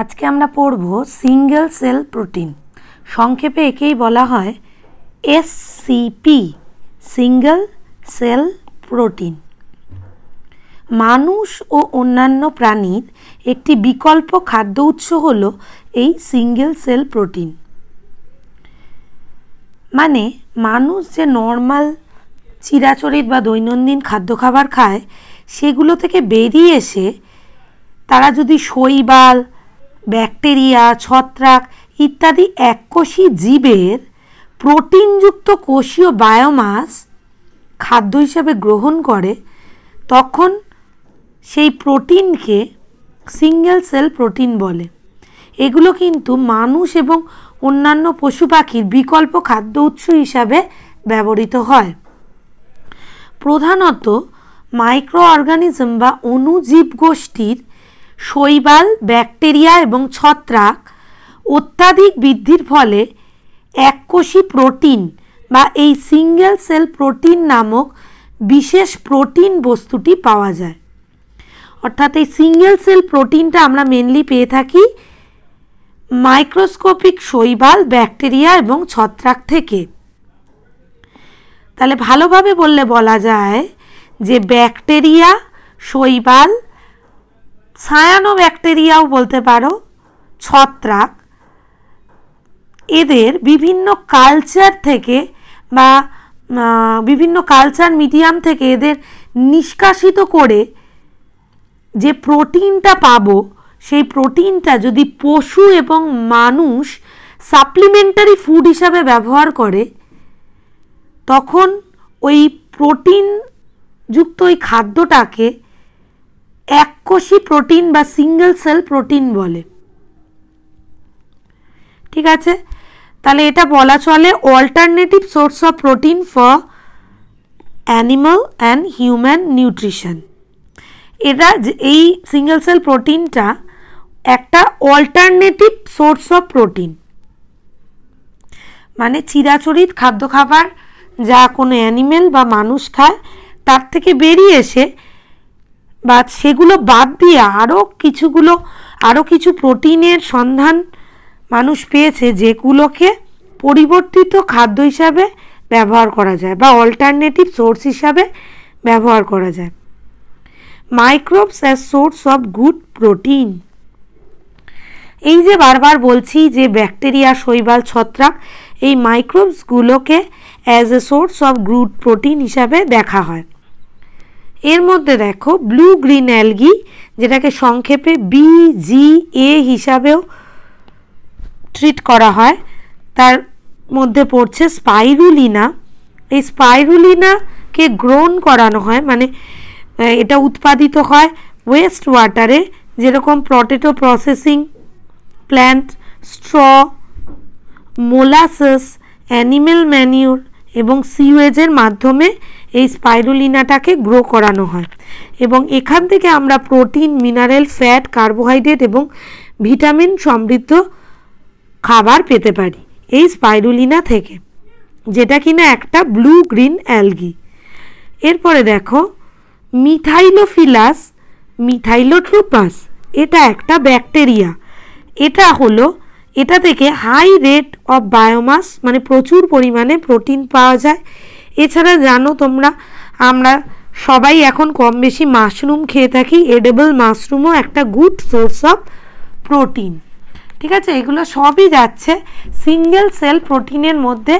আজকে আমরা পড়ব সিঙ্গেল সেল প্রোটিন সংক্ষেপে একেই বলা হয় এসসিপি সিঙ্গেল সেল প্রোটিন মানুষ ও অন্যান্য প্রাণীর একটি বিকল্প খাদ্য উৎস হল এই সিঙ্গেল সেল প্রোটিন মানে মানুষ যে নর্মাল চিরাচরিত বা দৈনন্দিন খাদ্য খাবার খায়, সেগুলো থেকে বেরিয়ে এসে তারা যদি শৈবাল ব্যাকটেরিয়া, ছত্রাক ইত্যাদি এককোষী জীবের প্রোটিনযুক্ত কোষীয় বায়োমাস খাদ্য হিসাবে গ্রহণ করে, তখন সেই প্রোটিনকে সিঙ্গেল সেল প্রোটিন বলে। এগুলো কিন্তু মানুষ এবং অন্যান্য পশু পাখির বিকল্প খাদ্য উৎস হিসাবে ব্যবহৃত হয়। প্রধানত মাইক্রো অর্গানিজম বা অণুজীব গোষ্ঠীর শৈবাল, ব্যাকটেরিয়া এবং ছত্রাক অত্যাধিক বৃদ্ধির ফলে এককোষী প্রোটিন বা এই সিঙ্গেল সেল প্রোটিন নামক বিশেষ প্রোটিন বস্তুটি পাওয়া যায়। অর্থাৎ এই সিঙ্গেল সেল প্রোটিনটা আমরা মেনলি পেয়ে থাকি মাইক্রোস্কোপিক শৈবাল, ব্যাকটেরিয়া এবং ছত্রাক থেকে। তাহলে ভালোভাবে বললে বলা যায় যে ব্যাকটেরিয়া, শৈবাল ছায়ানো ব্যাকটেরিয়াও বলতে পারো, ছত্রাক, এদের বিভিন্ন কালচার থেকে বা বিভিন্ন কালচার মিডিয়াম থেকে এদের নিষ্কাশিত করে যে প্রোটিনটা পাবো, সেই প্রোটিনটা যদি পশু এবং মানুষ সাপ্লিমেন্টারি ফুড হিসাবে ব্যবহার করে, তখন ওই প্রোটিন যুক্ত ওই খাদ্যটাকে এককোষী প্রোটিন বা সিঙ্গেল সেল প্রোটিন বলে। ঠিক আছে? তাহলে এটা বলা চলে alternative source of protein for animal and human nutrition এটা এই সিঙ্গেল সেল প্রোটিনটা একটা অল্টারনেটিভ সোর্স অফ প্রোটিন মানে চিরাচরিত খাদ্য খাবার যা কোনো অ্যানিমেল বা মানুষ খায়, তার থেকে বেরিয়ে এসে বা সেগুলো বাদ দিয়ে আরও কিছুগুলো আরও কিছু প্রোটিনের সন্ধান মানুষ পেয়েছে যেগুলোকে পরিবর্তিত খাদ্য হিসাবে ব্যবহার করা যায় বা অল্টারনেটিভ সোর্স হিসাবে ব্যবহার করা যায়। Microbes as source of good protein এই যে বারবার বলছি যে ব্যাকটেরিয়া, শৈবাল, ছত্রাক, এই মাইক্রোবসগুলোকে as a source of good protein হিসাবে দেখা হয়। এর মধ্যে দেখো ব্লু গ্রিন অ্যালগি যেটাকে সংক্ষেপে বিজিএ হিসাবেও ট্রিট করা হয়, তার মধ্যে পড়ছে স্পাইরুলিনা এই স্পাইরুলিনাকে গ্রোন করানো হয় মানে এটা উৎপাদিত হয় ওয়েস্ট ওয়াটারে যেরকম potato processing plant straw molasses animal manure এবং সিওয়েজের মাধ্যমে এই স্পাইরুলিনাটাকে গ্রো করানো হয়। এবং এখান থেকে আমরা প্রোটিন, মিনারেল, ফ্যাট, কার্বোহাইড্রেট এবং ভিটামিন সমৃদ্ধ খাবার পেতে পারি এই স্পাইরুলিনা থেকে, যেটা কিনা একটা ব্লু গ্রিন অ্যালগি। এরপরে দেখো, মিথাইলোফিলাস, মিথাইলোট্রোপাস, এটা একটা ব্যাকটেরিয়া। এটা হলো, এটা থেকে হাই রেট অফ বায়োমাস মানে প্রচুর পরিমাণে প্রোটিন পাওয়া যায়। এছাড়া জানো তোমরা, আমরা সবাই এখন কম বেশি মাশরুম খেয়ে থাকি এডেবল মাশরুমও একটা গুড সোর্স অফ প্রোটিন ঠিক আছে? এগুলো সবই যাচ্ছে সিঙ্গেল সেল প্রোটিনের মধ্যে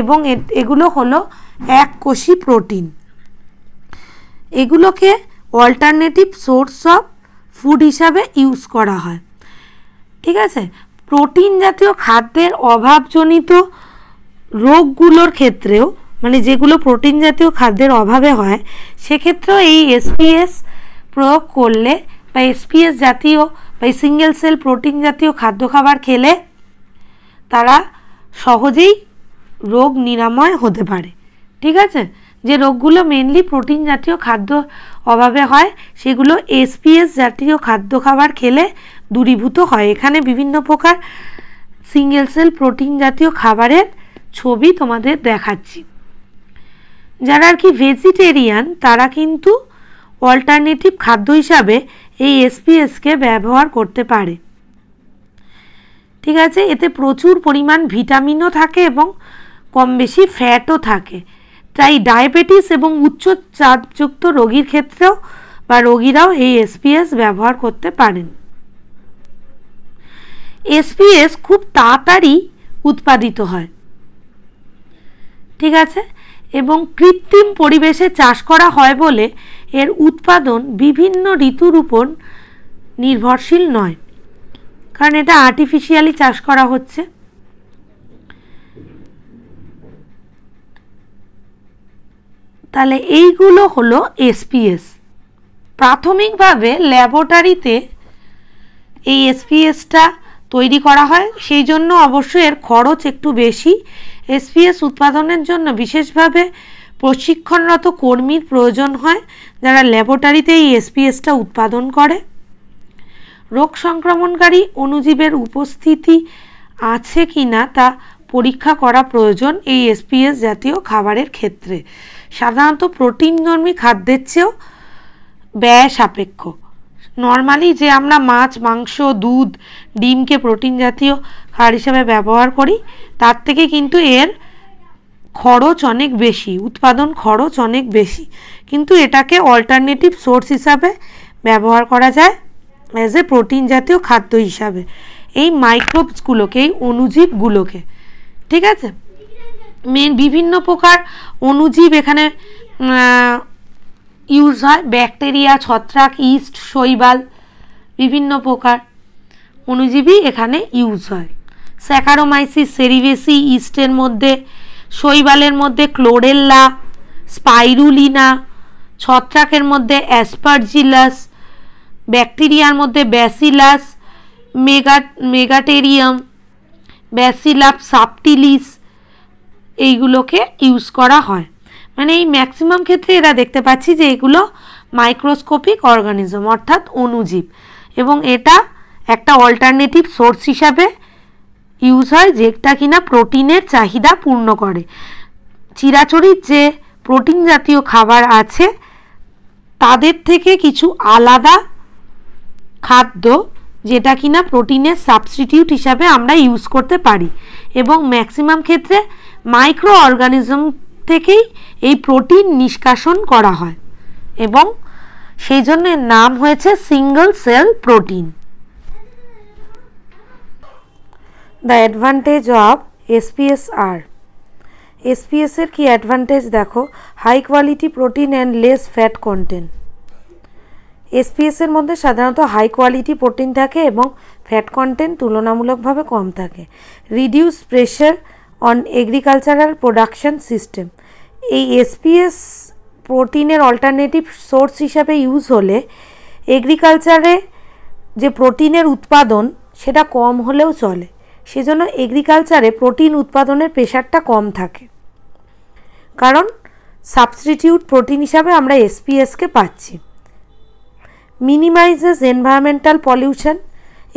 এবং এগুলো হলো এক কোষী প্রোটিন এগুলোকে অল্টারনেটিভ সোর্স অফ ফুড হিসাবে ইউজ করা হয়। ঠিক আছে? প্রোটিন জাতীয় খাদ্যের অভাবজনিত রোগগুলোর ক্ষেত্রেও মানে যেগুলো প্রোটিন জাতীয় খাদ্যের অভাবে হয়, সেক্ষেত্রেও এই এসপিএস প্রয়োগ করলে বা এসপিএস জাতীয় বা সিঙ্গেল সেল প্রোটিন জাতীয় খাদ্য খাবার খেলে তারা সহজেই রোগ নিরাময় হতে পারে। ঠিক আছে? যে রোগগুলো মেনলি প্রোটিন জাতীয় খাদ্য অভাবে হয়, সেগুলো এসপিএস জাতীয় খাদ্য খাবার খেলে দূরীভূত হয়। এখানে বিভিন্ন প্রকার সিঙ্গেল সেল প্রোটিন জাতীয় খাবারের ছবি তোমাদের দেখাচ্ছি। যারা আর কি ভেজিটেরিয়ান তারা কিন্তু অল্টারনেটিভ খাদ্য হিসাবে এই এসপিএসকে ব্যবহার করতে পারে। ঠিক আছে? এতে প্রচুর পরিমাণ ভিটামিনও থাকে এবং কম বেশি ফ্যাটও থাকে। তাই ডায়াবেটিস এবং উচ্চ চাপযুক্ত রোগীর ক্ষেত্রেও বা রোগীরাও এই এসপিএস ব্যবহার করতে পারেন। এসপিএস খুব তাড়াতাড়ি উৎপাদিত হয়। ঠিক আছে? এবং কৃত্রিম পরিবেশে চাষ করা হয় বলে এর উৎপাদন বিভিন্ন ঋতুর উপর নির্ভরশীল নয়। কারণ এটা আর্টিফিশিয়ালি চাষ করা হচ্ছে। তাহলে এইগুলো হলো এসপিএস প্রাথমিকভাবে ল্যাবরেটরিতে এই এসপিএসটা তৈরি করা হয়। সেই জন্য অবশ্যই এর খরচ একটু বেশি। এসপিএস উৎপাদনের জন্য বিশেষভাবে প্রশিক্ষণরত কর্মীর প্রয়োজন হয় যারা ল্যাবরেটরিতে এই এসপিএসটা উৎপাদন করে। রোগ সংক্রমণকারী অণুজীবের উপস্থিতি আছে কি না তা পরীক্ষা করা প্রয়োজন এই এসপিএস জাতীয় খাবারের ক্ষেত্রে। সাধারণত প্রোটিনধর্মী খাদ্যের চেয়েও ব্যয় সাপেক্ষ। নর্মালি যে আমরা মাছ, মাংস, দুধ, ডিমকে প্রোটিন জাতীয় খাবার হিসাবে ব্যবহার করি, তার থেকে কিন্তু এর খরচ অনেক বেশি, উৎপাদন খরচ অনেক বেশি। কিন্তু এটাকে অল্টারনেটিভ সোর্স হিসাবে ব্যবহার করা যায় অ্যাজ এ প্রোটিন জাতীয় খাদ্য হিসাবে। এই মাইক্রোবসগুলোকে এই অণুজীবগুলোকে ঠিক আছে? মেন বিভিন্ন প্রকার অণুজীব এখানে ইউজ হয়। ব্যাকটেরিয়া, ছত্রাক, ইস্ট, শৈবাল, বিভিন্ন প্রকার অনুজীবী এখানে ইউজ হয়। স্যাকারোমাইসিস, সেরিভেসি, ইস্টের মধ্যে, শৈবালের মধ্যে ক্লোরেল্লা স্পাইরুলিনা, ছত্রাকের মধ্যে অ্যাসপারজিলাস, ব্যাকটেরিয়ার মধ্যে ব্যাসিলাস, মেগা, মেগাটেরিয়াম, ব্যাসিলাপ, সাপটিলিস, এইগুলোকে ইউজ করা হয়। মানে এই ম্যাক্সিমাম ক্ষেত্রে এরা দেখতে পাচ্ছি যে এগুলো মাইক্রোস্কোপিক অর্গানিজম অর্থাৎ অণুজীব। এবং এটা একটা অল্টারনেটিভ সোর্স হিসাবে ইউজ হয় যেটা কিনা প্রোটিনের চাহিদা পূর্ণ করে। চিরাচরিত যে প্রোটিন জাতীয় খাবার আছে, তাদের থেকে কিছু আলাদা খাদ্য যেটা কিনা প্রোটিনের সাবস্টিটিউট হিসাবে আমরা ইউজ করতে পারি। এবং ম্যাক্সিমাম ক্ষেত্রে মাইক্রো অর্গানিজম থেকেই এই প্রোটিন নিষ্কাশন করা হয় এবং সেই জন্য নাম হয়েছে single cell protein. The advantage of SPSR. এসপিএসের কি অ্যাডভান্টেজ দেখো? High quality protein and less fat content. এসপিএসের মধ্যে সাধারণত হাই কোয়ালিটি প্রোটিন থাকে এবং ফ্যাট কন্টেন্ট তুলনামূলকভাবে কম থাকে। Reduce pressure on agricultural production system এই এসপিএস প্রোটিনের অল্টারনেটিভ সোর্স হিসাবে ইউজ হলে এগ্রিকালচারে যে প্রোটিনের উৎপাদন, সেটা কম হলেও চলে। সেজন্য এগ্রিকালচারে প্রোটিন উৎপাদনের প্রেশারটা কম থাকে। কারণ সাবস্টিটিউট প্রোটিন হিসাবে আমরা এসপিএসকে পাচ্ছি। মিনিমাইজেস এনভায়রনমেন্টাল পলিউশন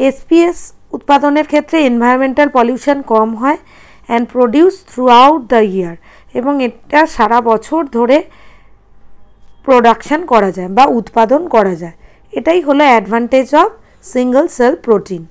এসপিএস উৎপাদনের ক্ষেত্রে এনভায়রনমেন্টাল পলিউশন কম হয়। And produce throughout the year এবং এটা সারা বছর ধরে প্রোডাকশান করা যায় বা উৎপাদন করা যায়। এটাই হলো advantage of single cell protein